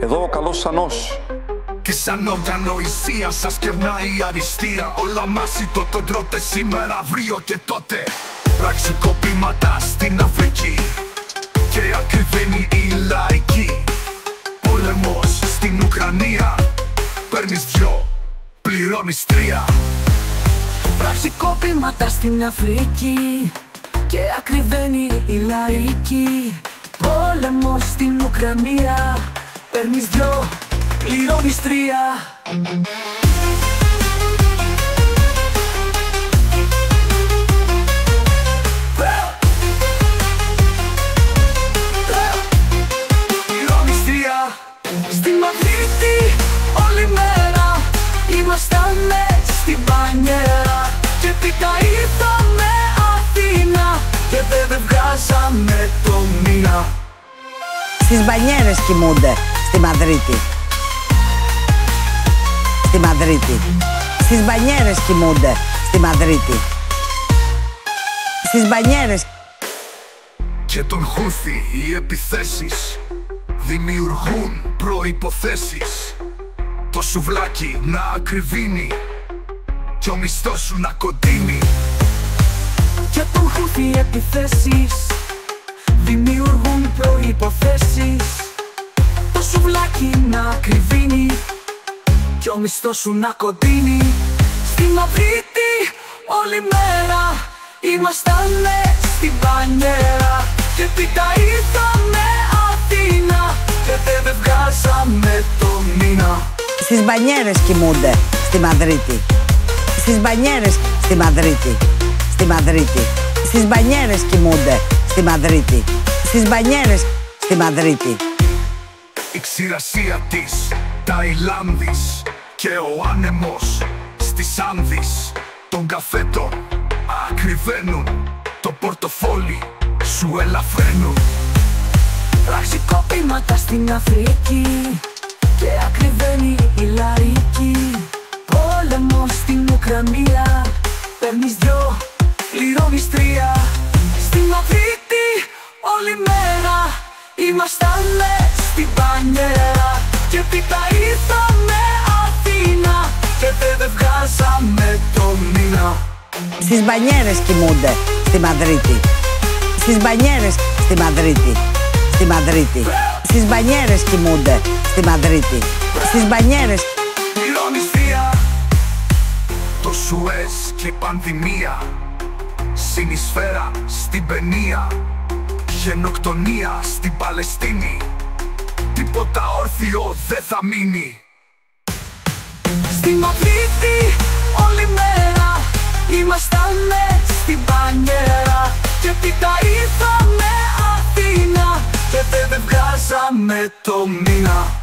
Εδώ ο καλός Σανός. Και σαν οργανοησία σας κερνάει η αριστεία. Όλα μαζί το τον τρώτε σήμερα, αύριο και τότε. Πραξικοπήματα στην Αφρική. Και ακριβένει η λαϊκή Πόλεμος στην Ουκρανία. Παίρνεις δυο, πληρώνεις τρία. Πραξικόπηματα στην Αφρική. Και ακριβένει η λαϊκή Πόλεμος στην Ουκρανία. Παίρνεις δυο, πληρώνεις τρία. Πληρώνεις τρία. Στη Μαδρίτη όλη μέρα Ήμασταν στην πανιέρα. Και πίτα ήρθαμε Αθήνα Και δεν δεν βγάζαμε το μήνα Στις μπανιέρες κοιμούνται στη Μαδρίτη. Στη Μαδρίτη. Στις μπανιέρες κοιμούνται στη Μαδρίτη. Στις μπανιέρες και τον Χούθη οι επιθέσεις δημιουργούν προϋποθέσεις το σουβλάκι να ακριβίνει και ο μισθός σου να κοντίνει Και τον χούθι επιθέσεις. Δημιουργούν προϋποθέσεις. Το σουβλάκι να κρυβίνει Κι ο μισθός σου να κοντίνει. Στη Μαυρίτη όλη μέρα Ήμασταν στην πανιέρα Και πίτα ήρθαμε Αθήνα Και δεν δεν βγάζαμε το μήνα. Στις μπανιέρες κοιμούνται στη Μαδρίτη. Στις μπανιέρες στη Μαδρίτη. Στη Μαδρίτη. Στις μπανιέρες κοιμούνται στη Μαδρίτη. Στις μπανιέρες στη Μαδρίτη. Η ξηρασία της Ταϊλάνδης Και ο άνεμος στις Άνδης Τον καφέτο ακριβένουν Το πορτοφόλι σου ελαφραίνουν Πραξικόπηματα στην Αφρική Και ακριβένει η λαϊκή Πόλεμο στην Ουκρανία Παίρνεις δυο, πληρώνεις τρία Στην Μαδρίτη όλη μέρα Ήμασταν στην πανιέρα Και πίτα ήρθαμε Αθήνα Και δεν δεν βγάζαμε το μήνα Στις μπανιέρες κοιμούνται στη Μαδρίτη. Στις μπανιέρες στη Μαδρίτη. Στη Μαδρίτη. Στις μπανιέρες κοιμούνται στη Μαδρίτη. Στις μπανιέρες Πληρώνεις βία Το Σουέζ και η πανδημία Συνεισφέρα στην παινία Γενοκτονία στην Παλαιστίνη. Τίποτα όρθιο δεν θα μείνει. Στη Μαδρίτη όλη μέρα Ήμασταν στην πανιέρα. Και πίτα ήρθαμε Αθήνα Και δεν δεν βγάζαμε το μήνα